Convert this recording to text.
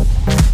Bye.